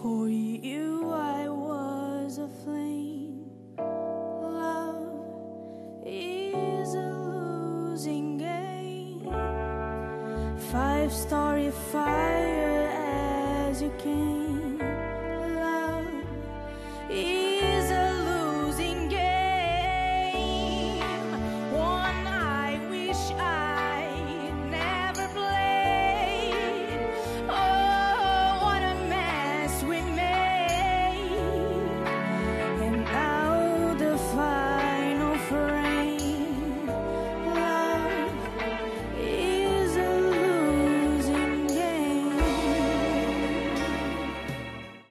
For you, I was a flame. Love is a losing game. Five story fire as you came.